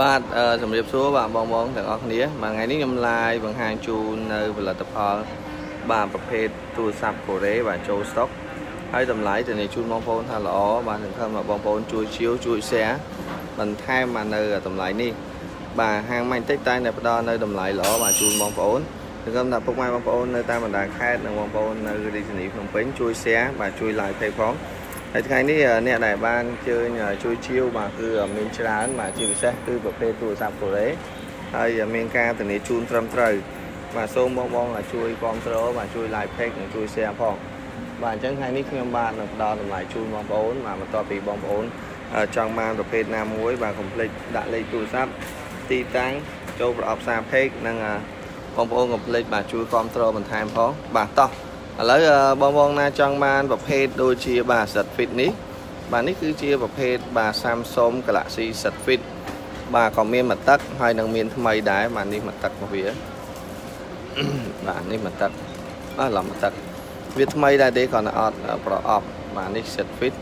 បាទជំរាបសួរបាទបងបងទាំងអស់គ្នាមួយថ្ងៃនេះខ្ញុំ live បង្ហាញជូននៅផលិតផលបាទប្រភេទទូរស័ព្ទកូរ៉េបាទចូល stock ហើយតម្លៃទៅនេះជូនបងប្អូនថាល្អបាទសង្ឃឹមបងប្អូនជួយជាវជួយ share បន្ថែមមកនៅតម្លៃនេះបាទហាងម៉ាញ់តិចតែតែផ្ដល់នៅតម្លៃល្អបាទជូនបងប្អូនសង្ឃឹមថាពុកម៉ែបងប្អូននៅតាមបណ្ដាខេត្តនិងបងប្អូននៅរាជធានីភ្នំពេញជួយ share បាទជួយ live page ផង ហើយថ្ងៃនេះអ្នកដែលបានអញ្ជើញជួយជាវបាទគឺមានច្រើនបាទជាពិសេសគឺប្រភេទទូរស័ព្ទកូរ៉េហើយមានការធានាជូនត្រឹមត្រូវបាទសូមបងបងជួយគ្រប់គ្រងបាទជួយ like page និងជួយ share ផងបាទអញ្ចឹងថ្ងៃនេះខ្ញុំបាននឹងផ្ដល់តម្លៃជូនបងប្អូនបាទបន្ទាប់ពីបងប្អូនចង់បានប្រភេទណាមួយបាទកុំភ្លេចដាក់លេខទូរស័ព្ទទីតាំងចូលប្រអប់សារ page និងបងប្អូនកុំភ្លេចបាទជួយគ្រប់គ្រងបន្ថែមផងបាទតោះ ឥឡូវបងបងណាចង់បានប្រភេទដូចជាបាទ set fit នេះបាទនេះគឺជាប្រភេទបាទ Samsung Galaxy set fit បាទក៏មានមួយទឹកហើយនឹងមានថ្មីដែរបាទនេះមួយទឹករបស់វាបាទនេះមួយទឹកបាទឡំមួយទឹកវាថ្មីដែរទេគ្រាន់តែអត់ប្រអប់បាទនេះ set fit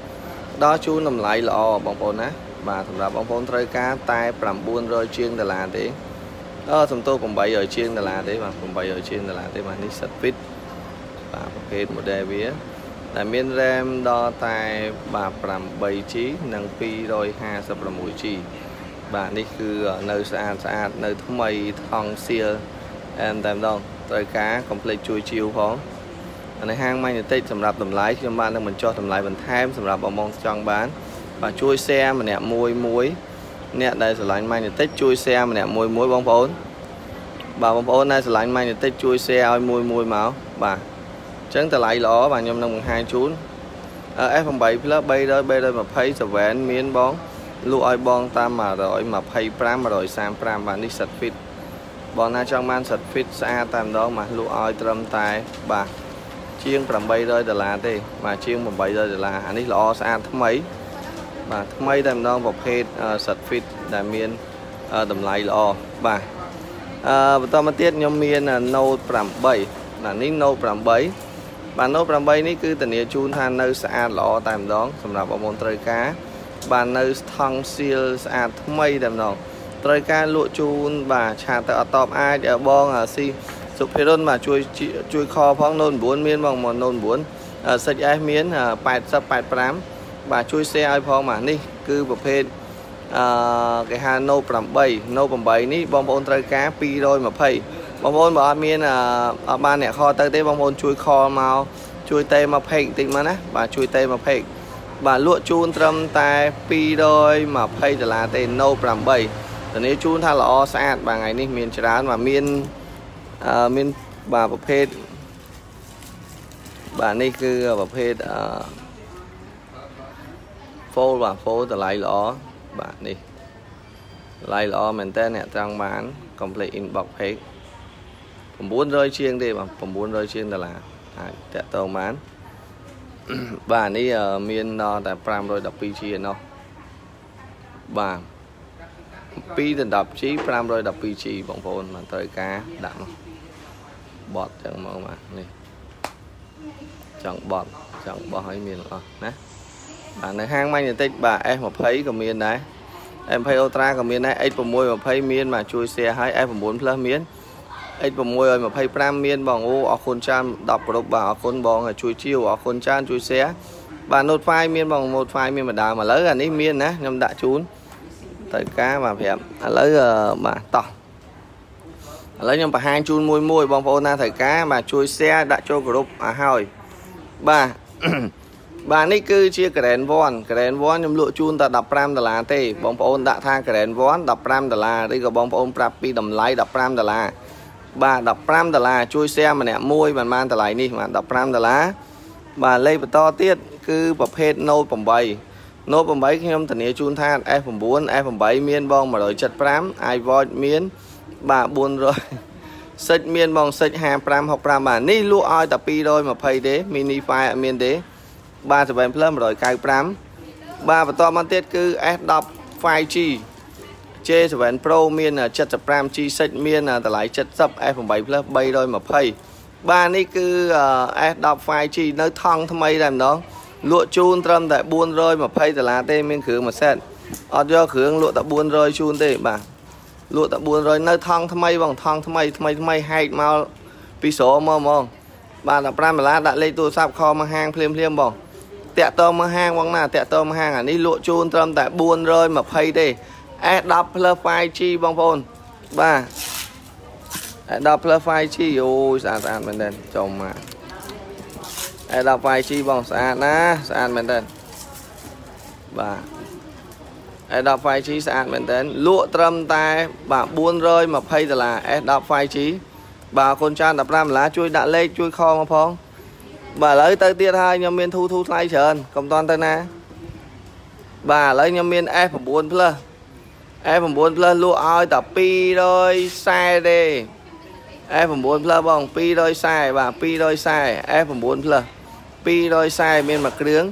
ដល់ជូនតម្លៃល្អបងប្អូនណាបាទសម្រាប់បងប្អូនត្រូវការតែ900ជាងដុល្លារទេអឺសំទោស800ជាងដុល្លារទេបាទ800ជាងដុល្លារទេបាទនេះ set fit បាទប្រភេទ model វាដែលមាន RAM ដល់តែបាទ 8G និង 256G បាទនេះគឺនៅស្អាតស្អាតនៅថ្មីថង់សៀលអែមតែម្ដងត្រូវការ complete ជួយជីវផងនៅហាង Magnetic សម្រាប់តម្លៃខ្ញុំបាននឹងបញ្ចុះតម្លៃបន្ថែមសម្រាប់បងបងចង់បាន បាទជួយ share ម្នាក់មួយមួយអ្នកដែលស្រឡាញ់ Magnetic ជួយ share ម្នាក់មួយមួយបងប្អូនបាទបងប្អូនដែលស្រឡាញ់ Magnetic ជួយ share ឲ្យមួយមួយមកបាទអញ្ចឹងតម្លៃល្អបាទខ្ញុំនឹងបង្ហាញជូន F8 Plus 300 320 7មានបងលក់ឲ្យបងតាម125 135បាទនេះ set fit បងណាចង់បាន set fit ស្អាតតែម្ដងបាទលក់ឲ្យត្រឹមតែបាទជាង800ដុល្លារទេបាទជាង800ដុល្លារអានេះល្អស្អាតថ្មីបាទថ្មីតែម្ដងប្រភេទ set fit ដែលមានតម្លៃល្អបាទអឺបន្តមកទៀតខ្ញុំមាន Note 8បាទនេះ Note 8 បាទ Note 8នេះគឺធានាជូនថានៅស្អាតល្អតែម្ដងសម្រាប់បងប្អូនត្រូវការបាទនៅស្ថង់សៀលស្អាតថ្មីតែម្ដងត្រូវការលក់ជូនបាទឆាតទៅអត់តបអាចបងស៊ីសុភិរុនបាទជួយជួយខផង Note 9មានបងមក Note 9 6S មាន80 85បាទជួយ share ឲ្យផងបាទនេះគឺប្រភេទអឺគេហៅ Note 8 Note 8នេះបងប្អូនត្រូវការ220 បងប្អូនបើអត់មានអត់បានអ្នកខទៅទេបងប្អូនជួយខលមកជួយតេមកផេកបន្តិចមកណាបាទជួយតេមកផេកបាទលក់ជូនត្រឹមតែ220ដុល្លារទេ No 8ធានាជូនថាល្អស្អាតបាទថ្ងៃនេះមានច្រើនបាទមានអឺមានបាទប្រភេទបាទនេះគឺប្រភេទអឺ fold បាទ fold តម្លៃល្អបាទនេះតម្លៃល្អមែនតើអ្នកត្រង់បាន complete inbox page 900ជាងទេបាទ900ជាងដុល្លារអាចតាក់ទងបានបាទនេះមានដល់តែ 512G ឯណោះបាទ2ទៅ 10G 512G បងប្អូនបានត្រូវការដាក់មកបត់ចឹងមកបាទនេះចង់បត់ចង់បោះឲ្យមានអស់ណាបាទនៅហាងម៉ាញ់បន្តិចបាទ S20 ក៏មានដែរ M20 Ultra ក៏មានដែរ X6 20 មានបាទជួយ share ឲ្យ F9 Plus មាន X6 ឲ្យ25មានបងអូអរគុណច្រើន10គ្រប់បាទអរគុណបងជួយជាវអរគុណច្រើនជួយ share បាទ Note 5មានបង Note 5មានម្ដងឥឡូវអានេះមានណាខ្ញុំដាក់ជូនត្រូវការបាទប្រាប់ឥឡូវបាទតោះឥឡូវខ្ញុំបង្ហាញជូនមួយមួយបងប្អូនណាត្រូវការបាទជួយ share ដាក់ចូលក្រុមឲ្យហើយបាទបាទនេះគឺជា Grand 1 Grand 1ខ្ញុំលក់ជូនតែ15ដុល្លារទេបងប្អូនដាក់ថា Grand 1 15ដុល្លារឬក៏បងប្អូនប្រាប់ពីតម្លៃ15ដុល្លារ បាទ15ដុល្លារជួយ share ម្នាក់មួយមិនបានតម្លៃនេះបាទ15ដុល្លារបាទលេខបន្តទៀតគឺប្រភេទ Note 8 Note 8ខ្ញុំធានាជូនថា S9 S8 មានបង175 iWatch មានបាទ400សិចមានបងសិច55 65បាទនេះលក់ឲ្យតែ220ទេ mini file អត់មានទេបាទ7 Plus 195បាទបន្តមកទៀតគឺ S10 5G J7 Pro មាន 75G6 មានតម្លៃ70 F8 Plus 320បាទនេះគឺ S10 5G នៅថង់ថ្មីតែម្ដងលក់ជូនត្រឹមតែ420ដុល្លារទេមានគ្រឿងមួយសេតអត់យកគ្រឿងលក់តែ400ជូនទេបាទលក់តែ400នៅថងថ្មីបងថងថ្មីថ្មីថ្មីហែកមកពីស្រមកហ្មងបាទ15ដុល្លារដាក់លេខទូរស័ព្ទខមកហាងភ្លាមភ្លាមបងតាក់តមកហាងបងណាតាក់តមកហាងអានេះលក់ជូនត្រឹមតែ420ទេ S10 Plus 5G បងប្អូនបាទ S10 Plus 5G អូយស្អាតស្អាតមែនទែនចំមក S10 5G បងស្អាតណាស្អាតមែនទែនបាទ S10 5G ស្អាតមែនទែនលក់ត្រឹមតែបាទ420ដុល្លារ S10 5G បាទកូនចាន15ដុល្លារជួយដាក់លេខជួយខមកផងបាទឥឡូវទៅទៀតហើយខ្ញុំមានធូធូថ្លៃច្រើនកុំតន់ទៅណាបាទឥឡូវខ្ញុំមាន S9 Plus S9 Plus លក់ឲ្យតែ240ទេ S9 Plus បង240បាទ240 S9 Plus 240មានមួយគ្រឿង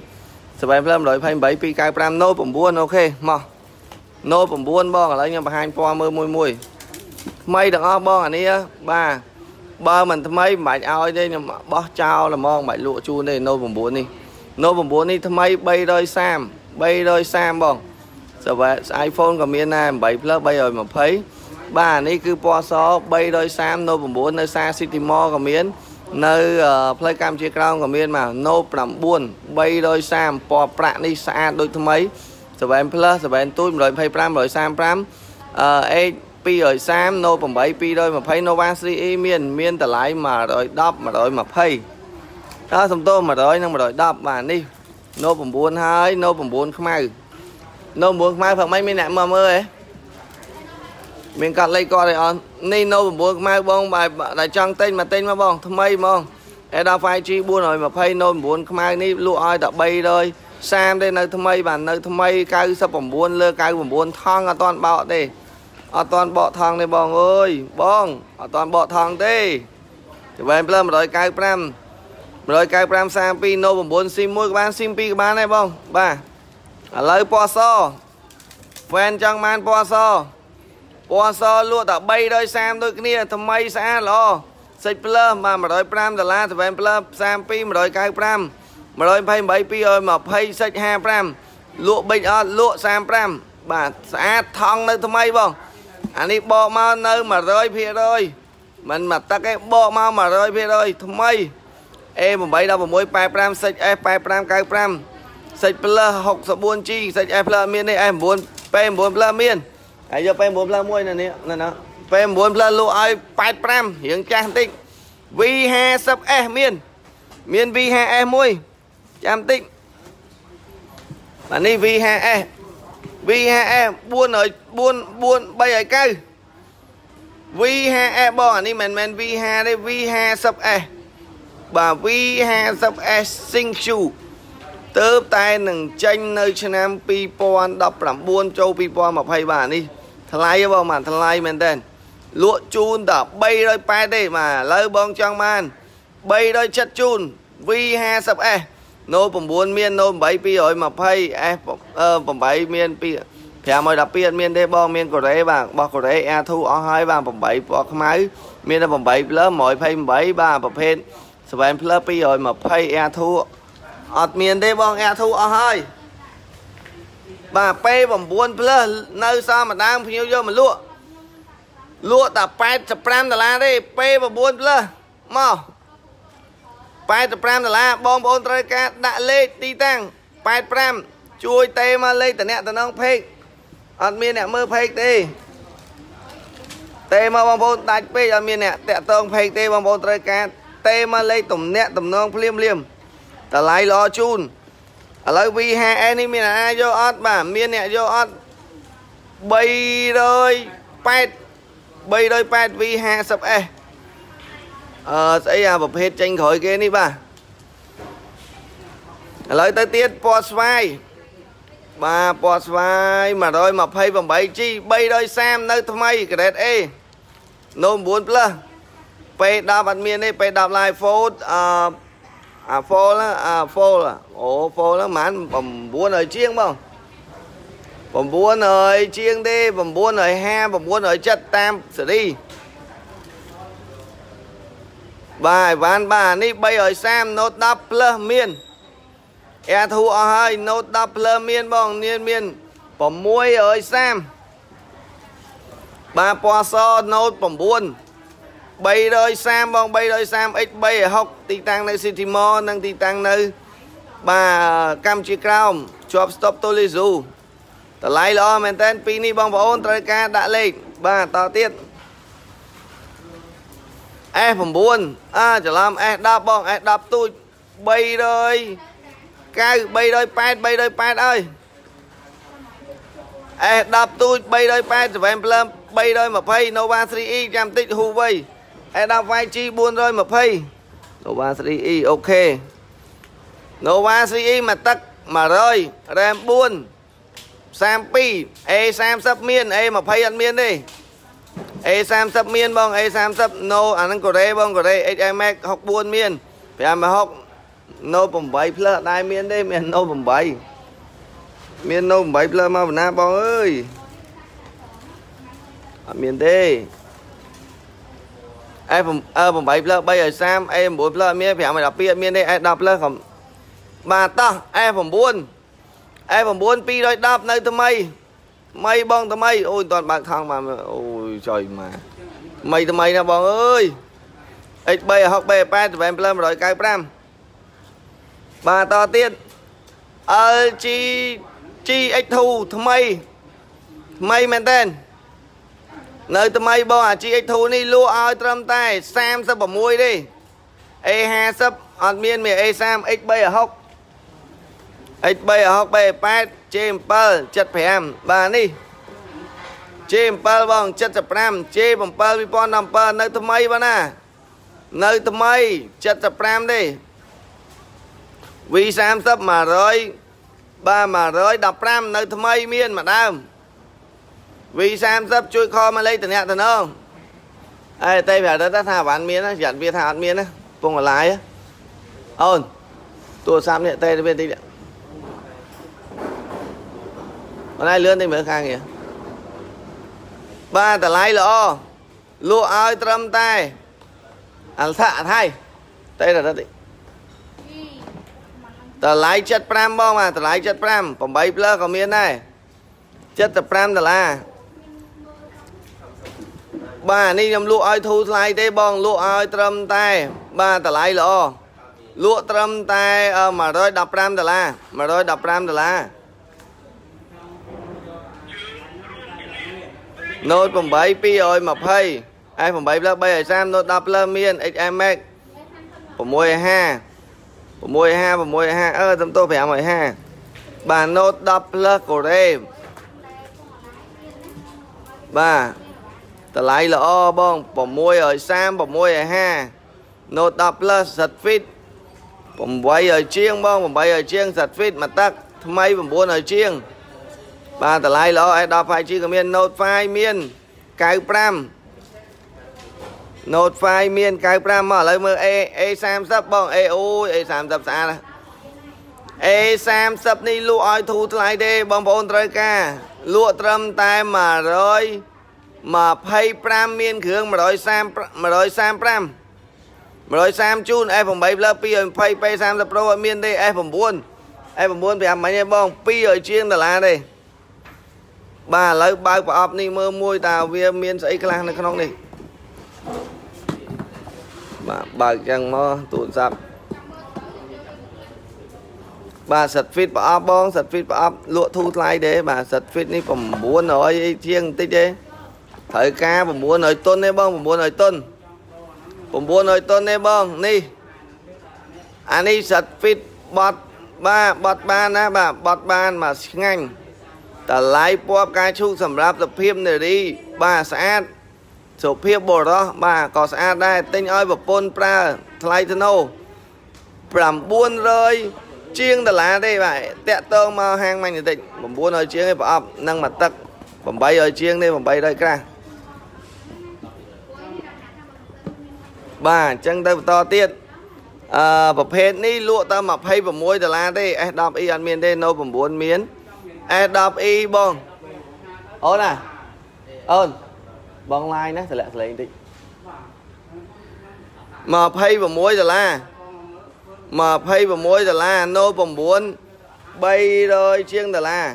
សបែង Plus 128 295 Note 9អូខេមក Note 9បងឥឡូវខ្ញុំបង្ហាញពណ៌មើលមួយមួយថ្មីទាំងអស់បងអានេះបាទបើមិនថ្មីមិនបាច់ឲ្យទេខ្ញុំបោះចោលល្មងមិនបាច់លក់ជូនទេ Note 9នេះ Note 9នេះថ្មី330 330បងសវ៉ា iPhone ក៏មានដែរ8 Plus 320បាទនេះគឺពណ៌ស330 Note 9នៅសា City Mall ក៏មាន នៅផ្លូវកម្ពុជាក្រោមក៏មានមក Note 9 330ពណ៌ប្រាក់នេះស្អាតដូចថ្មី7 Plus 7ទូច125 135អឺ H 230 Note 8 220 Nova 3e មានមានតម្លៃ110 120តើសំទោ100និង110បាទនេះ Note 9ហើយ Note 9ខ្មៅ Note 9ខ្មៅព្រឹកមិញមានអ្នកមកមើលហ៎មានកាត់លេខគាត់ឯអត់នេះ Note 9ខ្មៅបងបែបតែចង់ទិញមកទិញមកបង ថ្មីហ្មង Ada 5G 420 Note 9ខ្មៅនេះលក់ឲ្យតែ300សាមទេនៅថ្មីបាទនៅថ្មី99លើ99ថងអត់តាន់បោកទេអត់តាន់បកថងទេបងអើយបងអត់តាន់បកថងទេច្បែនផ្លើ195 195 32 no 9 SIM 1ក៏បាន SIM 2ក៏បានដែរបងបាទ ឥឡូវពណ៌សហ្វេនចង់បានពណ៌សពណ៌សលក់តែ330ដូចគ្នាថ្មីស្អាតល្អសិចផ្លើបាទ105ដុល្លារ7ផ្លើ32 195 128 220សិច55លក់បិចអត់លក់35បាទស្អាតថងនៅថ្មីបងអានេះបកមកនៅ100%មិនមកទឹកទេបកមក100%ថ្មី A81685 សិច S8595 សិច Plus 64G សិច S Plus មាននេះ S9 P9 Plus មានហើយយក P9 Plus មួយនៅនេះណាណា P9 Plus លក់ឲ្យ85រៀងចាស់បន្តិច V50S មានមាន V50S មួយចាំបន្តិចបាទនេះ V50S V50S 400 4 4 390 V50S បងអានេះមិនមែន V50 ទេ V50S បាទ V50S Sing Shoe ទៅតែនឹងចេញនៅ ឆ្នាំ2019ចូល2020បាទនេះថ្លៃបងបាទថ្លៃមែនតើលក់ជូនតែ380ទេបាទឥឡូវបងចង់បាន370ជូន V50S No 9មាន No 8 220 S 8មាន2 512អត់មានទេបងមានកូរ៉េបាទរបស់កូរ៉េ Air2 អស់ហើយបាទ8ពណ៌ខ្មៅមានតែ8 Plus 128បាទប្រភេទ7 Plus 220 Air2 អត់មានទេបង Air2 អស់ហើយបាទ P9 Plus នៅសមម្ដងភ្ញៀវយកមកលក់លក់តែ85ដុល្លារទេ P9 Plus មក85ដុល្លារបងប្អូនត្រូវការដាក់លេខទីតាំង85ជួយទេមកលេខតំណតំណងពេកអត់មានអ្នកមើលពេកទេទេមកបងប្អូនដាច់ពេកអត់មានអ្នកតាក់តងពេកទេបងប្អូនត្រូវការទេមកលេខតំណតំណងភ្លាមភ្លាម តម្លៃល្អជូនឥឡូវ V5S នេះមានអាយកអត់បាទមានអ្នកយកអត់380 380 V50S អឺស្អីអាប្រភេទចេញក្រោយគេនេះបាទឥឡូវទៅទៀតពណ៌ស្វាយបាទពណ៌ស្វាយ 128G 330នៅថ្មី grade A នោ9 plus P10 អត់មានទេ P10 Live Fold អឺ អា Fold អា Fold អូ Fold ហ្នឹងប្រហែល900ជាងបង900ជាងទេ950 970តាមសេរីបាទអីវ៉ាន់បាទនេះ330 Note 10 Plus មាន Air 2អស់ហើយ Note 10 Plus មានបងមានមាន630បាទពណ៌ស Note 9 330បង 330 X 360ទីតាំងនៅ City Mall និងទីតាំងនៅបាទកម្ពុជាក្រោមជាប់ stop តូលីស៊ូតម្លៃល្អមែនតើពីនេះបងប្អូនត្រូវការដាក់លេខបាទតទៀត S9 អើច្រឡំ S10 បង S10 ទូច300 9 308 308អើយ S10 ទូច308 7 Plum 320 Nova 3E ចាំតិច Huawei S10 5G 420 Nova 3E អូខេ Nova 3E មកទឹក100 RAM 4 32 A30 មាន A20 អត់មានទេ A30 មានបង A30 No អាហ្នឹងកូរ៉េបងកូរ៉េ XI Max 64មាន560 No 8 plus អត់ដែរមានទេមាន No 8មាន No 8 plus មកបណ្ណាបងអើយអត់មានទេ អេ8 plus 3ឲ្យ30 A 9 plus មាន5ឲ្យ12អត់មានទេ A 10 plus ក៏បាទតោះ A 9 A 9 210នៅថ្មីថ្មីបងថ្មីអូយមិនតាន់បើកថងមកអូយចុយមកថ្មីថ្មីណាបងអើយ X3 60 B8 7 Plus 195បាទតទៀត LG GX2 ថ្មីថ្មីមែនតើ នៅថ្មីបងអា GX2 នេះលក់ឲ្យត្រឹមតែ36ទេ A50 អត់មានមាន A3 X360 X360 B8 J7 75បាទនេះ J7 បង75 J7 2017នៅថ្មីបងណានៅថ្មី75ទេ V30 100បាទ115នៅថ្មីមានមួយដើម V30 ជួយខមកលេខតំណាក់តំណងអេតែប្រាប់ទៅថាបានមានណាយ៉ាត់វាថាអត់មានណាពងឡាយអូនទូរស័ព្ទនេះតែវាតិចបងឯងលឿនតិចមើលខាងនេះបាទតម្លៃល្អលក់ឲ្យត្រឹមតែអលថាអត់ហើយតែរត់តិចតម្លៃ75បងបាទតម្លៃ75 8 plus ក៏មានដែរ75ដុល្លារ បាទនេះខ្ញុំលក់ឲ្យធូរថ្លៃទេបងលក់ឲ្យត្រឹមតែ បាទតម្លៃល្អលក់ត្រឹមតែ115ដុល្លារ115ដុល្លារ Note 8 220 S8 Plus 330 Note 10 Plus មាន XM Max 650 650 650អឺសំទោស550បាទ Note 10 Plus កូរ៉េបាទ តម្លៃល្អបង630 650 Note 10 Plus សិត fit 8ឲ្យជាងបង8ឲ្យជាងសិត fit មកទឹកថ្មី9ឲ្យជាង បាទតម្លៃល្អ S10 5G ក៏មាន Note 5មាន95 Note 5មាន95មកឥឡូវមើល A A30 បង A អូយ A30 ស្អាតណា A30 នេះលក់ឲ្យធូរថ្លៃទេបងប្អូនត្រូវការលក់ត្រឹមតែ100 25មានគ្រឿង130 135 130ជូន F8 លើ220 P30 Pro អត់មានទេ F9 F9 5មិញទេបង200ជាងដុល្លារទេបាទឥឡូវបើកប្រអប់នេះមើលមួយតើវាមានស្អីខ្លះនៅក្នុងនេះបាទបើកចឹងមកទូរស័ព្ទបាទសិត fit ប្រអប់បងសិត fit ប្រអប់លក់ធូរថ្លៃទេបាទសិត fit នេះ900អីជាងបន្តិចទេ ត្រូវការ900តុនទេបង900តុន900តុនទេបងនេះអានេះសិត fit បត់បាទបត់បានណាបាទបត់បានមកឆ្ងាញ់តម្លៃពណ៌ផ្កាឈូកសម្រាប់សភាពនារីបាទស្អាតសុភាពបរោះបាទក៏ស្អាតដែរទិញឲ្យប្រពន្ធប្រើថ្លៃធ្នូ900ជាងដុល្លារទេបាទតាក់តងមកហាងម៉ាញ់បន្តិច900ជាងឯប្រអប់នឹងមកទឹក800ជាងទេ800ក្រាស់ បាទអញ្ចឹងទៅបន្តទៀតអឺប្រភេទនេះលក់តែ26ដុល្លារទេ S10e អត់មានទេនៅ9មាន S10e បងអូនណាអូនបងឡាយណាតម្លាក់សលេងតិច26ដុល្លារ26ដុល្លារណូ9 300ជាងដុល្លារ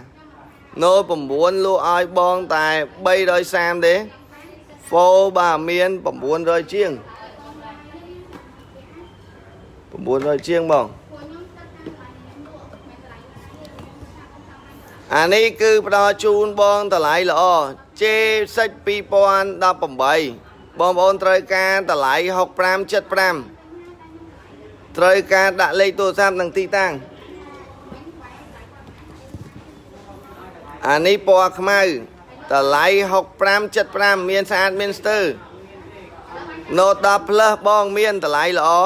Note 9លក់ឲ្យបងតែ330ទេ Full បាទមាន900ជាង 900ជាងបងអានេះគឺផ្ដល់ជូនបងតម្លៃល្អជេសិច2018បងប្អូនត្រូវការតម្លៃ6575ត្រូវការដាក់លេខទូរស័ព្ទនិងទីតាំងអានេះពណ៌ខ្មៅតម្លៃ6575មានស្អាតមានស្ទើរ Note 10 Plus បង មានតម្លៃល្អ6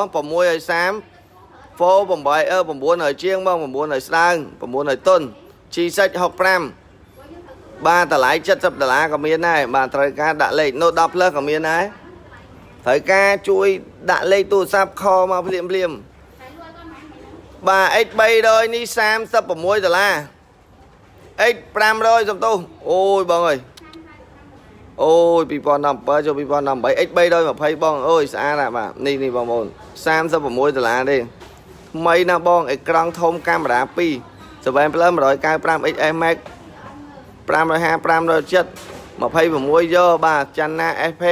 ឲ្យ30 Full 8អឺ9ឲ្យជាងបង9ឲ្យស្ដើង9ឲ្យតុន G6 65បាទតម្លៃ70ដុល្លារក៏មានដែរបាទត្រូវការដាក់លេខ Note 10 Plus ក៏មានដែរត្រូវការជួយដាក់លេខទូរស័ព្ទខមកភ្លាមភ្លាមបាទ X300 នេះ36ដុល្លារ X 500 សំទោសអូយបងអើយអូយ2017ចូល2018 X 320 បងអើយស្អាតណាស់បាទនេះនេះបងប្អូន36ដុល្លារទេ ថ្មីណាស់បងអេក្រង់ធំកាមេរ៉ា2 7 Plus 195 XS Max 550 570 26យកបាទចាន់ណា SP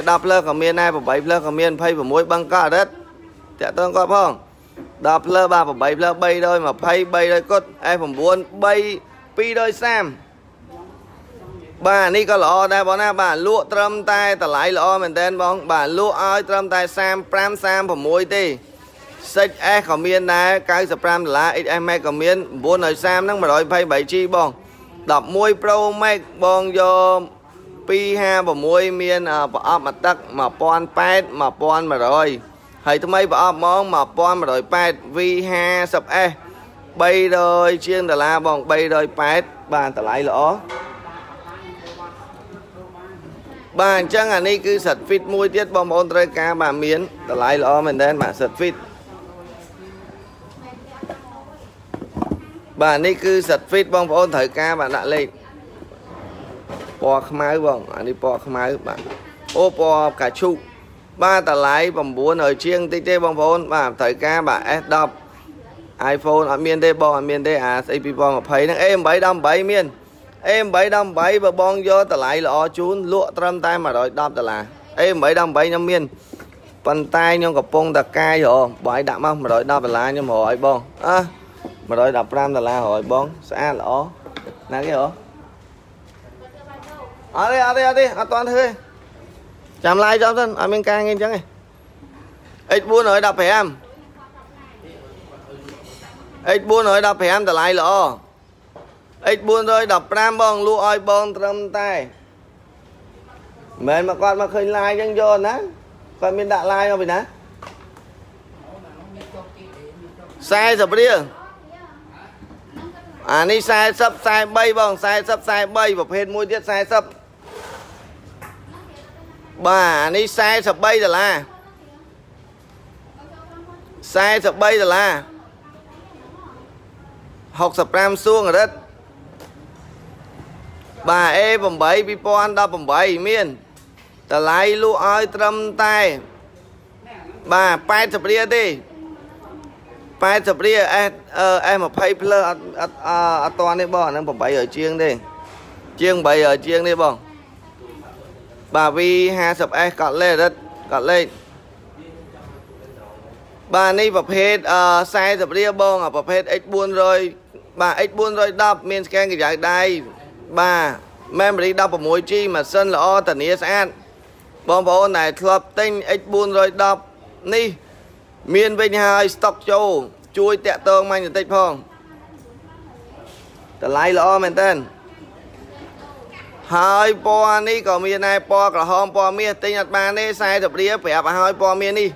S10 Plus ក៏មានដែរ8 Plus ក៏មាន26បឹងកអរិតតាក់ទងគាត់ផង10 Plus បាទ8 Plus 320 300គុត S9 3 230បាទនេះក៏ល្អដែរបងណាបាទលក់ត្រឹមតែតម្លៃល្អមែនតើបងបាទលក់ឲ្យត្រឹមតែ35 36ទេ សិច S ក៏មានដែរ95ដុល្លារ XS Max ក៏មាន930ហ្នឹង 123G បង11 Pro Max បងយក256មានប្រអប់មកទឹក1008 1100ហើយថ្មីប្រអប់ហ្មង1108 V50S 300ជាងដុល្លារបង380បាទតម្លៃល្អបាទអញ្ចឹងអានេះគឺសិត fit មួយទៀតបងប្អូនត្រូវការបាទមានតម្លៃល្អមែនតើបាទសិត fit បាទនេះគឺសិត fit បងប្អូនត្រូវការបាទដាក់លេខពណ៌ខ្មៅបងអានេះពណ៌ខ្មៅបាទអូពណ៌កាឈូបាទតម្លៃ900ជាងតិចទេបងប្អូន បាទត្រូវការបាទ S10 iPhone អត់មានទេបងអត់មានទេអាស្អី2020ហ្នឹង A8 18មាន A8 18បើបងយកតម្លៃល្អជូនលក់ត្រឹមតែ110ដុល្លារ A8 18ខ្ញុំមានប៉ុន្តែខ្ញុំកំពុងតកាយហ៎បើឲ្យដាក់មក110ដុល្លារខ្ញុំរកឲ្យបងអើ 115ដុល្លាររកឲ្យបងស្អាតល្អណាគេហ៎អត់ទេអត់ទេអត់ទេអត់តាន់ធ្វើចាំឡាយចាំសិនអត់មានការងារអញ្ចឹងទេ X415 X 415 តម្លៃល្អ X 415 បងលក់ឲ្យបងត្រឹមតែមិនមែនមកគាត់មកឃើញ live អញ្ចឹងយកណាគាត់មានដាក់ live មកពីណា40រៀល អានេះ40 43បង40 43ប្រភេទមួយទៀត40បាទអានេះ43ដុល្លារ43ដុល្លារ65សួងរិទ្ធបាទ A8 2018មានតម្លៃលក់ឲ្យត្រឹមតែបាទ80រៀលទេ 80រៀល S S20 Plus អត់អត់អត់តនេះបងហ្នឹង800ជាងទេជាង800ជាងនេះបងបាទ V50S កត់លេខរិទ្ធកត់លេខបាទនេះប្រភេទ40រៀលបងប្រភេទ X400 បាទ X410 មាន scan កម្ដៅដៃបាទ memory 16G ម៉ាស៊ីនល្អធានាស្អាតបងប្អូនដែលធ្លាប់ទិញ X410 នេះ មានវិញហើយស្តុកចូលជួយតាក់ទងមកបន្តិចផងតម្លៃល្អមែនតើហើយពណ៌នេះក៏មានដែរពណ៌ក្រហមពណ៌មាសទិញអត់បានទេ40រៀលប្រាប់ឲ្យហើយពណ៌មាសនេះ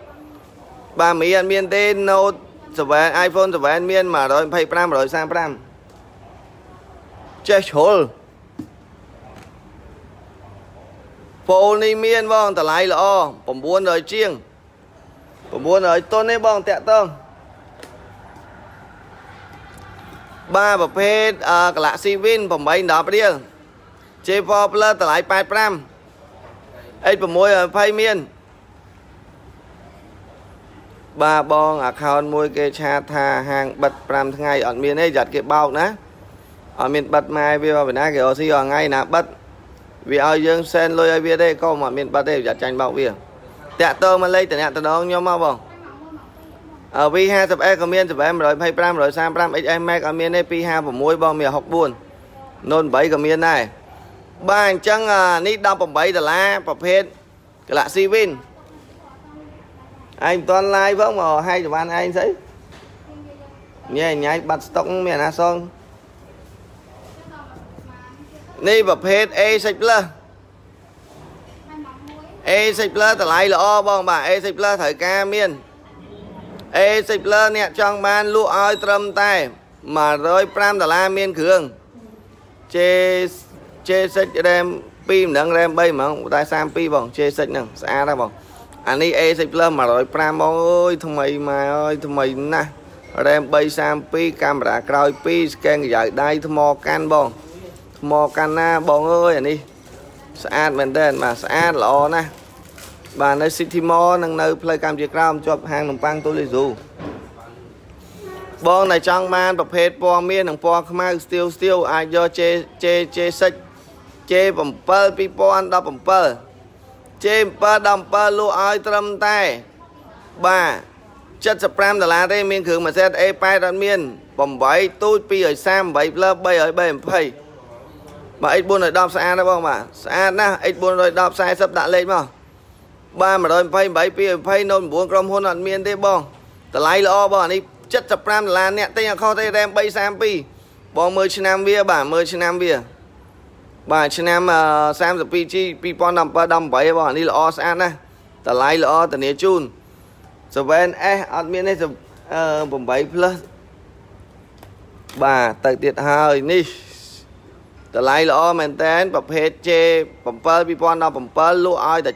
បាទមីអត់មានទេ Note 7 iPhone 7មាន125 135ចេះជ្រុលប៉ូលនេះមានបងតម្លៃល្អ900ជាង 900តុនទេបងតាក់តងបាទប្រភេទ Galaxy Win 8 10រៀល J4 Plus តម្លៃ85 X620 មានបាទបង account មួយគេឆាតថាហាងបិទ5ថ្ងៃអត់មានទេយ៉ាត់គេបោកណាអត់មានបិទម៉ែវាពីណាគេអត់ស៊ីអត់ថ្ងៃណាបិទវាឲ្យយើងសែនលុយឲ្យវាទេក៏មិនមានបិទទេចាត់ចាញ់បោកវា តាក់តមកលេខតំណតំណងខ្ញុំមកបងអឺ V50S ក៏មាន 725 135 XS Max អត់មានទេ256បងមាន64 Note 8ក៏មានដែរបាទអញ្ចឹងនេះ18ដុល្លារប្រភេទ Galaxy Win ឯងមិនទាន់ live ផងមកហែកចបានឯងស្អីញ៉ៃញ៉ៃបាត់ស្តុកមានណាសងនេះប្រភេទ A6 Plus A6 Plus តម្លៃល្អបងបាទ A6 Plus ត្រូវការមាន A6 Plus អ្នកចង់បានលក់ឲ្យត្រឹមតែ105ដុល្លារមានគ្រឿង J J6 RAM 2ម្ដង RAM 3ហ្មងតែ32បង J6 ហ្នឹងស្អាតហើយបងអានេះ A6 Plus 105បងអើយថ្មីម៉ែអើយថ្មីណាស់ RAM 332កាមេរ៉ាក្រោយ2ស្កេនក្រយៅដៃថ្មកាន់បងថ្មកាន់ណាបងអើយអានេះ ស្អាតមែនតើបាទស្អាតល្អណាស់បាទនៅ City Mall និងនៅផ្លូវកម្ពុជាក្រោមជាប់ហាងនំប៉័ងទូលីស៊ូបងដែលចង់បានប្រភេទពណ៌មាសនិងពណ៌ខ្មៅស្ទៀវស្ទៀវអាចយក J J J6 J7 2017 J7 17លក់ឲ្យត្រឹមតែបាទ75ដុល្លារទេមានគ្រឿងម៉ាស៊ីន A8 អត់មាន8ទូច230 8 plus 320 បាទ X410 ស្អាតណាស់បងបាទស្អាតណាស់ X410 40ដាក់លេខមកបាទ128 220 Note 9ក្រុមហ៊ុនអត់មានទេបងតម្លៃល្អបងអានេះ75ដុល្លារអ្នកទិញអត់ខុសទេ RAM 332បងមើលឆ្នាំវាបាទមើលឆ្នាំវាបាទឆ្នាំ 32G 2017 18បងនេះល្អស្អាតណាស់តម្លៃល្អធានាជូន 7S អត់មានទេ8 plus បាទទៅទៀតហើយនេះ តម្លៃល្អមែនតែនប្រភេទ J7 2017លក់ឲ្យតែ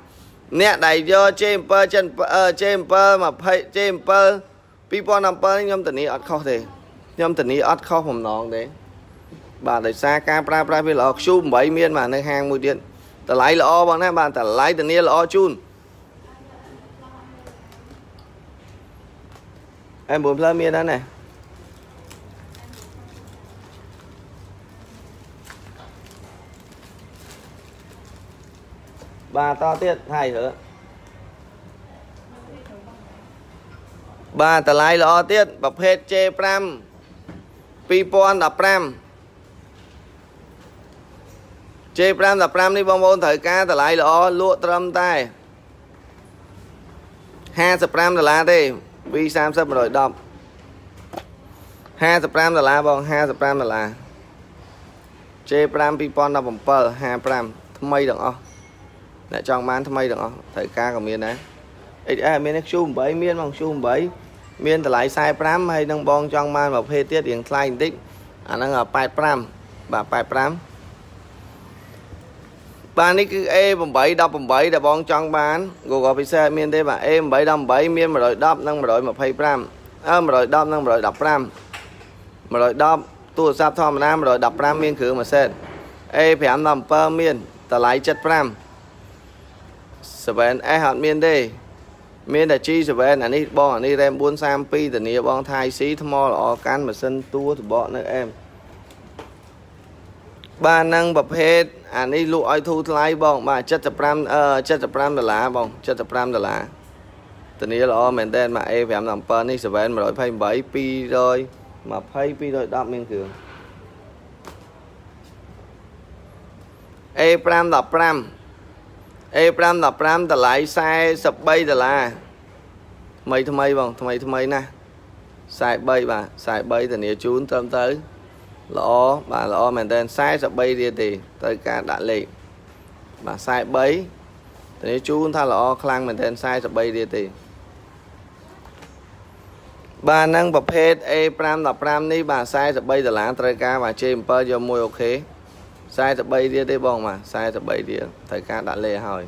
75អ្នកដែលយក J7 J7 20 J7 2017ខ្ញុំធានាអត់ខុសទេខ្ញុំធានាអត់ខុសបំណងទេបាទដោយសារការប្រើប្រាស់វាល្អ Q8 មានបាទនៅហាងមួយទៀតតម្លៃល្អបងណាបាទតម្លៃធានាល្អជូនអែ9ផ្លូវមានដែរណា បាទតទៀតហើយហឺបាទតម្លៃល្អទៀតប្រភេទ J5 2015 J5 15នេះបងប្អូនត្រូវការតម្លៃល្អលក់ត្រឹមតែ55ដុល្លារទេ V30 110 55ដុល្លារបង55ដុល្លារ J5 2017 55ថ្មីទាំងអស់ អ្នកចង់បានថ្មីទាំងអស់ត្រូវការក៏មានដែរ XS មាន Q8 មានបង Q8 មានតម្លៃ45ហើយនឹងបងចង់បានប្រភេទទៀតរៀងថ្លៃបន្តិចអាហ្នឹង85បាទ85បាទនេះគឺ A8 18 ដែលបងចង់បាន Google ពិសេសមានទេបាទ A8 18 មាន110និង125អឺ110និង115 110ទូរស័ព្ទធម្មតា115មានគ្រឿងមួយសេត A5 17 មានតម្លៃ75 7S អត់មានទេមានតែ G7 អានេះបងអានេះ RAM 432ធានាបងថៃ C ថ្មល្អកាន់ម៉ាស៊ីនតួសបកនៅអែមបាទនឹងប្រភេទអានេះលក់ឲ្យធូរថ្លៃបង បាទ75អឺ75ដុល្លារបង75ដុល្លារធានាល្អមែនតើមក A517 នេះ7 128 220 210មានគ្រឿង A515 A515 តម្លៃ43ដុល្លារថ្មីថ្មីបងថ្មីថ្មីណាស់43បាទ43ធានាជូនត្រឹមត្រូវល្អបាទល្អមែនតើ43រៀលទេត្រូវការដាក់លេខបាទ43ទៅជូនថាល្អខ្លាំងមែនតើ43រៀលទេបាទនឹងប្រភេទ A515 នេះបាទ43ដុល្លារត្រូវការបាទ J7 យកមួយអូខេ 43រៀលទេបងបាទ43រៀលត្រូវការដាក់លេខឲ្យ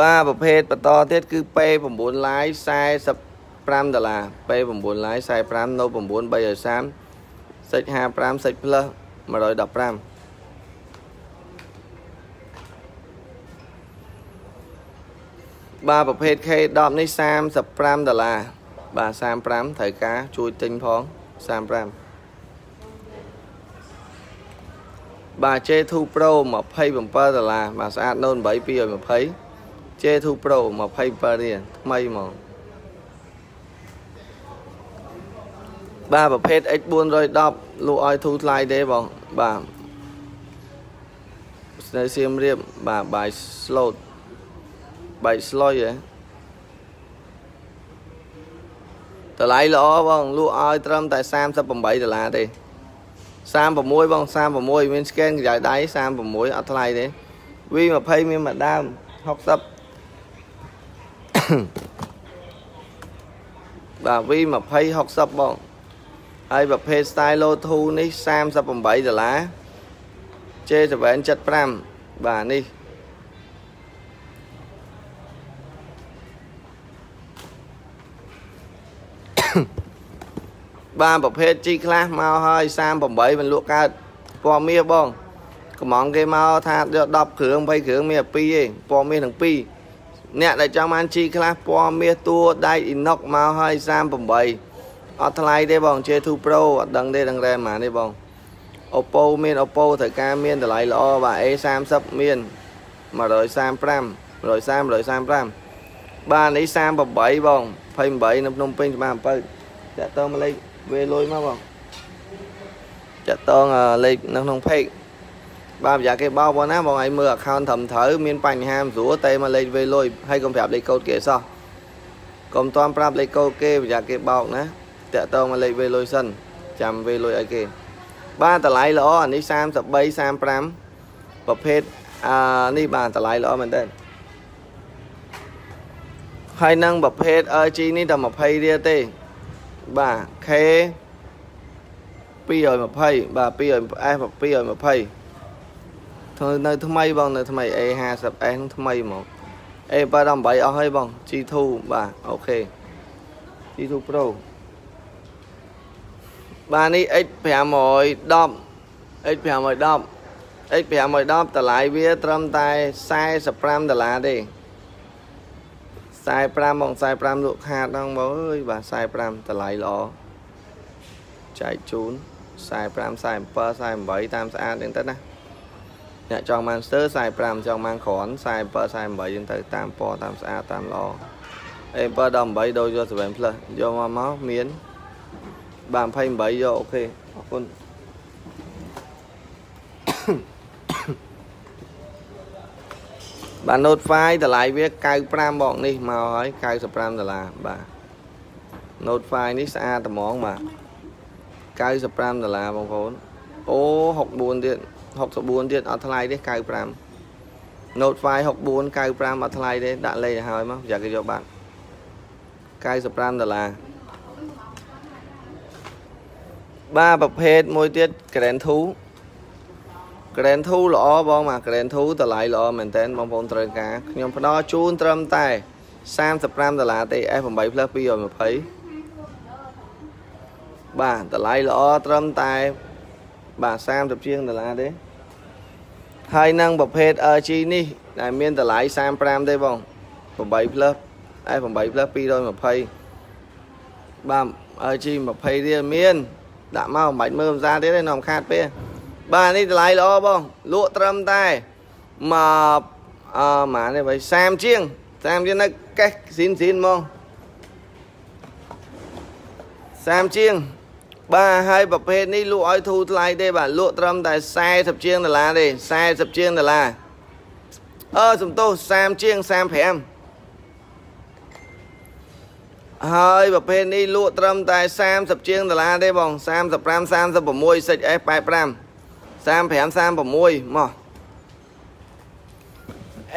បាទប្រភេទបន្តទៀតគឺ P9 Live 40 5ដុល្លារ P9 Live 45 Note 9 330សិច55សិច plus 115បាទប្រភេទ K10 នេះ35ដុល្លារបាទ35ត្រូវការជួយទិញផង35 បាទ J2 Pro 27ដុល្លារបាទស្អាត Note 8 220 J2 Pro 27រៀលថ្មីហ្មងបាទប្រភេទ X410 លក់ឲ្យធូរថ្លៃទេបងបាទនៅសៀមរាបបាទបាយ slot បាយស្លុយហ៎តម្លៃល្អបងលក់ឲ្យត្រឹមតែ38ដុល្លារទេ 36បង36មាន scan ក្រៅដៃ36អត់ថ្លៃទេ V20 មានមួយដើម60បាទ V20 60បងហើយប្រភេទ Stylo 2នេះ38ដុល្លារ J7 75 បាទនេះ បានប្រភេទជីខ្លះមកហើយ38មិនលក់កើតពណ៌មាសបងកំងគេមកថាយក10គ្រឿង20គ្រឿងមាន2ឯងពណ៌មាសទាំង2អ្នកដែលចង់បានជីខ្លះពណ៌មាសតួដៃអ៊ីណុកមកហើយ38អត់ថ្លៃទេបង J2 Pro អត់ដឹងទេដឹងរ៉ែម៉ាទេបង Oppo មាន Oppo ត្រូវការមានតម្លៃល្អបាទ A30 មាន135 130 135បាទនេះ38បង28នៅភ្នំពេញច្បារអំពៅតាក់តងមកលេខ វេលុយមកបងតាក់តងលេខនៅក្នុង page បាទប្រយ័ត្នគេបោកបងណាបងឲ្យមើល account ត្រឹមត្រូវមានបញ្ហាមិនស្រួលតែមកលេខវេលុយហើយកុំប្រាប់លេខកូដគេសោះកុំតន់ប្រាប់លេខកូដគេប្រយ័ត្នគេបោកណាតាក់តងមកលេខវេលុយសិនចាំវេលុយឲ្យគេ បាទតម្លៃល្អអានេះ33 35ប្រភេទអានេះបាទតម្លៃល្អមែនតើហើយនឹងប្រភេទ LG នេះតែ20រៀលទេ បាទ K 220បាទ 200S 220ធ្វើនៅថ្មីបងនៅថ្មី A50S ហ្នឹងថ្មីហ្មង A78 អស់ហើយបង G2 បាទអូខេ G2 Pro បាទនេះ X510 X510 X510 តម្លៃវាត្រឹមតែ45ដុល្លារទេ 45មក45លក់ខាតហ្នឹងបងអើយបាទ45តម្លៃល្អចែកជូន45 47 48តាមស្អាតហ្នឹងទៅណាអ្នកចង់បានស្ទើ45ចង់បានក្រាន់47 48យើងទៅតាមពណ៌តាមស្អាតតាមល្អអេ718ដូរយក7 plus យកមកមកមានបាទ28យកអូខេអរគុណ បាទ Note 5តម្លៃវា95បងនេះមកហើយ95ដុល្លារបាទ Note 5នេះស្អាតត្មងបាទ95ដុល្លារបងប្អូនអូ64ទៀត64ទៀតអត់ថ្លៃទេ95 Note 5 64 95អត់ថ្លៃទេដាក់លេខឲ្យហើយមកយ៉ាគេយកបាត់95ដុល្លារបាទប្រភេទមួយទៀត Grand 2 Grand 2ល្អបងបាទ Grand 2តម្លៃល្អមែនតើបងប្អូនត្រូវការខ្ញុំផ្ដល់ជូនត្រឹមតែ35ដុល្លារទេ F8 Plus 220បាទតម្លៃល្អត្រឹមតែបាទ30ជាងដុល្លារទេហើយនឹងប្រភេទ RG នេះដែលមានតម្លៃ35ទេបង8 Plus F8 Plus 220បាទ RG 20រៀលមានដាក់មកមិនបាច់មើលភាសាទៀតទេនាំខាតពេល បាទនេះតម្លៃល្អបងលក់ត្រឹមតែមកអឺម៉ានេះបើ30ជាង30ជាងនៅកេះស៊ីនស៊ីនមក30ជាងបាទហើយប្រភេទនេះលក់ឲ្យធូរថ្លៃទេបាទលក់ត្រឹមតែ40ជាងដុល្លារទេ40ជាងដុល្លារអឺសំទោស30ជាង35ហើយប្រភេទនេះលក់ត្រឹមតែ30ជាងដុល្លារទេបង35 36 6S85 35 36មក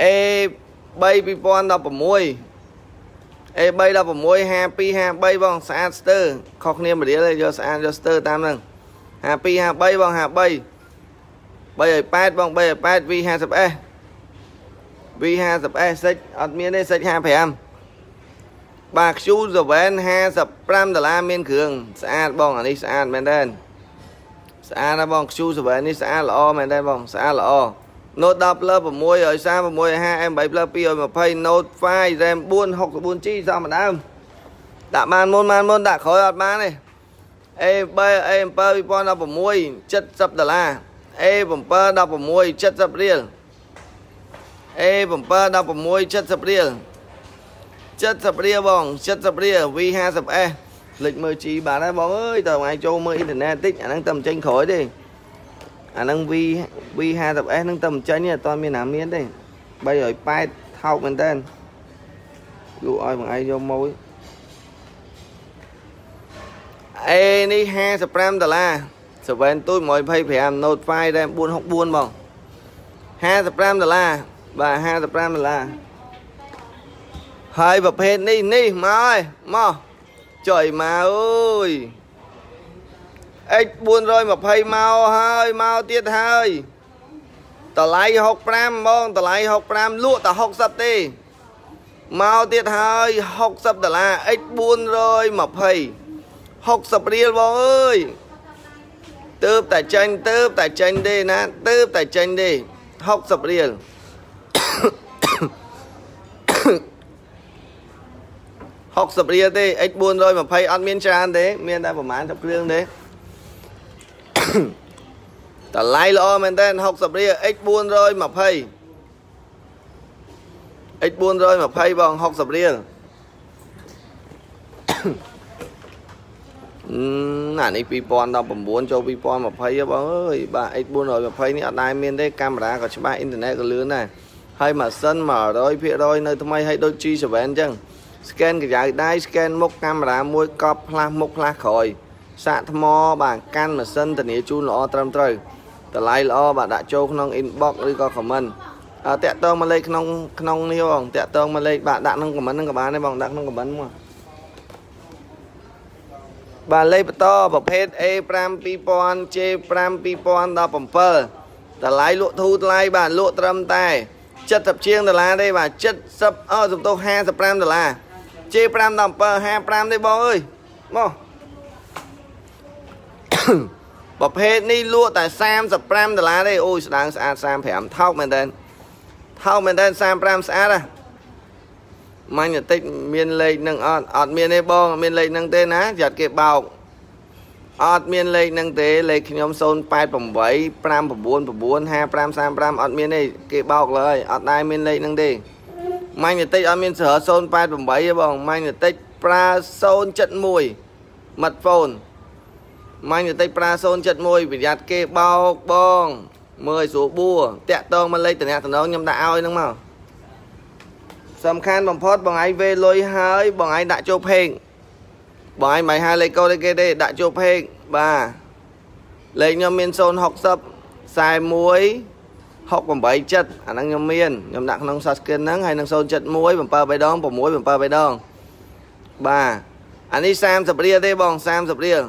A 3 2016 A 3 16 52 53បងស្អាតស្ទើរខុសគ្នាមួយរៀលយកស្អាតយកស្ទើរតាមហ្នឹង52 53បង53 388បង388 V 50S V 50S សិចអត់មានទេសិច55បាទ Q7 55ដុល្លារមានគ្រឿងស្អាតបងអានេះស្អាតមែនទេ ស្អាតណាស់បង Q7 នេះស្អាតល្អមែនទេបងស្អាតល្អ Note 10 Plus 636 M8 Plus 220 Note 5 RAM 4 64G សមដើមដាក់បានមុនបានមុនដាក់ក្រោយអត់បានទេ A3 A7 2016 70ដុល្លារ A7 16 70រៀល A7 16 70រៀល70រៀលបង70រៀល V50S លេចមើល G បាទហើយបងអើយតើថ្ងៃចូលមើលអ៊ីនធឺណិតតិចអាហ្នឹងតែមិនចេញក្រោយទេអាហ្នឹង V V50S ហ្នឹងតែមិនចេញទេអត់មានណាមានទេ380ថោកមែនតើលក់ឲ្យបងឯងយកមកអេនេះ55ដុល្លារ7ទូច125 Note 5 RAM 464បង55ដុល្លារបាទ55ដុល្លារហើយប្រភេទនេះនេះមកហើយមក ចុយមកអើយ X 420មកហើយមកទៀតហើយតម្លៃ65បងតម្លៃ65លក់តែ60ទេមកទៀតហើយ60ដុល្លារ X 420 60រៀលបងអើយទៅតែចាញ់ទៅតែចាញ់ទេណាទៅតែចាញ់ទេ60រៀល 60រៀលទេ X 420អត់មានច្រើនទេ មានតែប្រហែល10គ្រឿងទេតម្លៃល្អមែនតើ60រៀល X 420 X 420បង60រៀលអានេះ2019ចូល2020បងអើយបាទ X420 នេះអត់ដែរមានទេកាមេរ៉ាក៏ច្បាស់អ៊ីនធឺណិតក៏លឿនដែរហើយម៉ាស៊ីន100%នៅថ្មីហើយដូច G7 អញ្ចឹង scan កញ្ចៅដៃ scan មុខកាមេរ៉ាមួយកប់ផ្លាស់មុខផ្លាស់ក្រោយសាកថ្មបាទកាន់ម៉ាស៊ីនធានាជូនល្អត្រឹមត្រូវតម្លៃល្អបាទដាក់ចូលក្នុង inbox ឬក៏ comment អឺតាក់តងមកលេខក្នុងក្នុងនេះបងតាក់តងមកលេខបាទដាក់ក្នុង comment ហ្នឹងក៏បានដែរបងដាក់ក្នុង comment មកបាទលេខបន្តប្រភេទ A5 2000 J5 2017តម្លៃលក់ធូរថ្លៃបាទលក់ត្រឹមតែ70ជាងដុល្លារទេបាទ70អឺសំទោស55ដុល្លារ J5 17 55ទេបងអើយមកប្រភេទនេះលក់តែ35ដុល្លារទេអូយស្ដើងស្អាត35ថោកមែនតើថោកមែនតើ35ស្អាតហ៎ម៉ាញ់តិចមានលេខនឹងអត់អត់មានទេបងមានលេខនឹងទេណាចាត់គេបោកអត់មានលេខនឹងទេលេខខ្ញុំ088 599 5535អត់មានទេគេបោកលើហើយអត់ដែរមានលេខនឹងទេ Magnetic អត់មានស្រ088ទេបង Magnetic ប្រើ071មាត់ហ្វូន Magnetic ប្រើ071ប្រយ័ត្នគេបោកបង មើលឲ្យស្រួលបួតាក់តងមកលេខតំណែងខ្ញុំដាក់ឲ្យហ្នឹងមកសំខាន់បំផុតបងឯងវេលុយហើយបងឯងដាក់ចូលផេកបងឯងមិនហៅលេខកូដគេទេដាក់ចូលផេកបាទលេខខ្ញុំមាន060 41 687អាហ្នឹងខ្ញុំមានខ្ញុំដាក់ក្នុង subscription ហ្នឹងហើយនឹង071 7 3ដង6 7 3ដងបាទអានេះ30រៀលទេបង30រៀល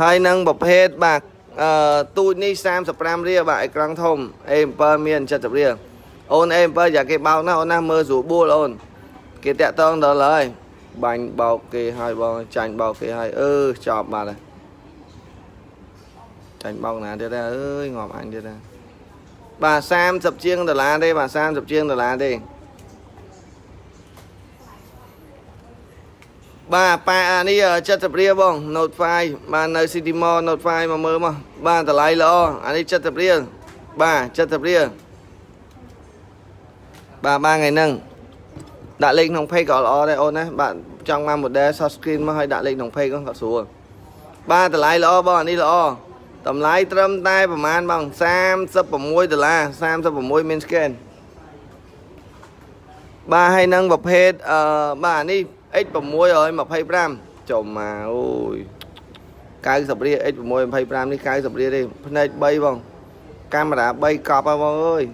ហើយនឹងប្រភេទបាទអឺទូចនេះ35រៀលបាទអេក្រង់ធំ A7 មាន70រៀលអូន A7 យ៉ាគេបោកណាអូនណាមើលស្រួលបួលអូនគេតាក់តងដល់ហើយបាញ់បោកគេហើយបងចាញ់បោកគេហើយអឺចប់បាត់ហើយ ចាញ់បោកណាទៀតដែរអើយងាប់អញទៀតដែរបាទ30ជាងដុល្លារទេបាទ30ជាងដុល្លារទេបាទប៉ាអានេះ70រៀលបង Note 5បាទនៅ City Mall Note 5មកមើលមកបាទតម្លៃល្អអានេះ70រៀលបាទ70រៀលបាទបាទថ្ងៃហ្នឹងដាក់លេខក្នុង page ក៏ល្អដែរអូនណាបាទចង់មក model soft screen មកឲ្យដាក់លេខក្នុង page ក៏ស្រួលបាទតម្លៃល្អបងអានេះល្អ តម្លៃត្រឹមតែប្រហែលបង36ដុល្លារ36មាន scan បាទហើយនឹងប្រភេទអឺបាទនេះ X625 ចុំមកអូយ90រៀល X625 នេះ90រៀលទេភ្នែក3បងកាមេរ៉ា3កប់ហើយបងអើយ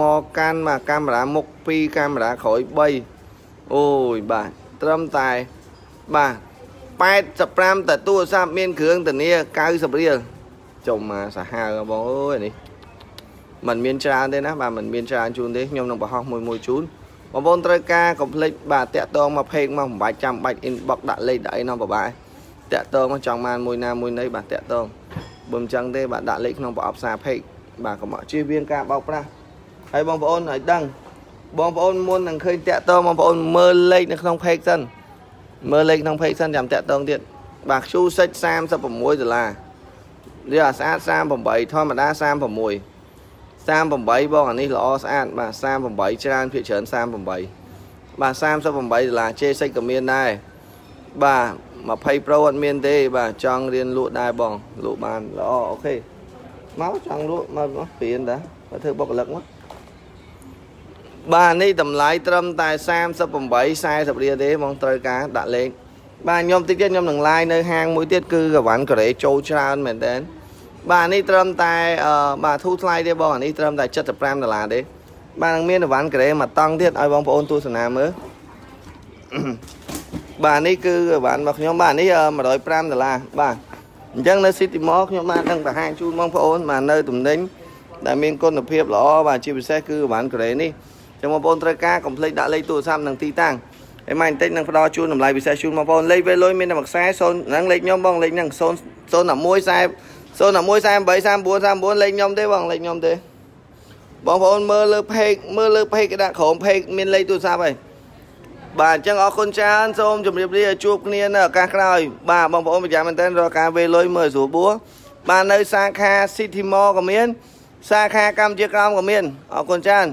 មកកាន់មកកាមេរ៉ាមុខ2កាមេរ៉ាក្រោយ3អូយបាទត្រឹមតែបាទ 85តែទូរស័ព្ទមានគ្រឿងធានា90រៀលចុំមកសាហាវបងអើយនេះมันមានច្រើនទេណាបាទมันមានច្រើនជូនទេខ្ញុំនឹងបង្ហោះមួយមួយជូនបងប្អូនត្រូវការកុំភ្លេចបាទតាក់តងមកเพจមកមិនបាច់ចាំបាច់ inbox ដាក់លេខដាក់អីនោះបបាយតាក់តងមកចង់បានមួយណាមួយណីបាទតាក់តងបើមិនចឹងទេបាទដាក់លេខក្នុងប្រអប់សារเพจបាទកុំជៀសវាងការបោកប្រាស់ហើយបងប្អូនឲ្យដឹងបងប្អូនមុននឹងឃើញតាក់តងបងប្អូនមើលលេខនៅក្នុង page សិន មើលលេខក្នុង page សិនចាំតាក់តងទៀតបាទ Q6 36ដុល្លារនេះអាស្អាត38ធម្មតា36 38បងអានេះល្អស្អាតបាទ38ច្រើនភាគច្រើន38បាទ38ដុល្លារជេសិចក៏មានដែរបាទ20 Pro អត់មានទេបាទចង់រៀនលក់ដែរបងលក់បានល្អអូខេមកចង់លក់មកព្រៀនតាបើធ្វើបុគ្គលិកមក បាទនេះតម្លៃត្រឹមតែ38 40រៀលទេបងត្រូវការដាក់លេខបាទខ្ញុំតិចទៀតខ្ញុំនឹង live នៅហាងមួយទៀតគឺកវ៉ាន់កូរ៉េចូលច្រើនមែនតើបាទនេះត្រឹមតែបាទធូរថ្លៃទេបងអានេះត្រឹមតែ75ដុល្លារទេបាទនឹងមានអវ៉ាន់កូរ៉េមួយតង់ទៀតឲ្យបងប្អូនទស្សនាមើលបាទនេះគឺអវ៉ាន់របស់ខ្ញុំបាទនេះ105ដុល្លារបាទអញ្ចឹងនៅ City Mall ខ្ញុំបាននឹងបង្ហាញជូនបងប្អូនបាទនៅទំនិញដែលមានគុណភាពល្អបាទជាពិសេសគឺអវ៉ាន់កូរ៉េនេះ ចឹងបងប្អូនត្រូវការកុំភ្លេចដាក់លេខទូរស័ព្ទនិងទីតាំងហើយម៉ែបន្តិចនឹងផ្ដល់ជូនតម្លៃពិសេសជូនបងប្អូនលេខវេលុយមានតែមួយខ្សែ0ហ្នឹងលេខខ្ញុំបងលេខហ្នឹង0 011 40 011 38 39 39លេខខ្ញុំទេបងលេខខ្ញុំទេបងប្អូនមើលលើ page មើលលើ page គេដាក់ក្រោម page មានលេខទូរស័ព្ទហើយបាទអញ្ចឹងអរគុណច្រើនសូមជម្រាបលាជួបគ្នានៅឱកាសក្រោយបាទបងប្អូនប្រយ័ត្នមែនទែនរកការវេលុយមើលស្រួលបួបាទនៅសាខា City Mall ក៏មាន សាខាកម្ពុជាក្រោមក៏មានអរគុណច្រើន